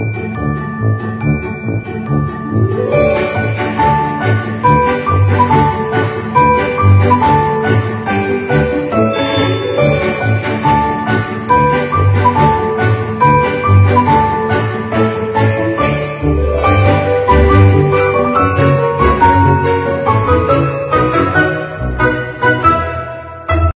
うん。